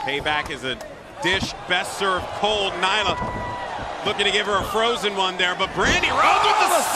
Payback is a dish best served cold. Nyla looking to give her a frozen one there, but Brandi Rhodes with the.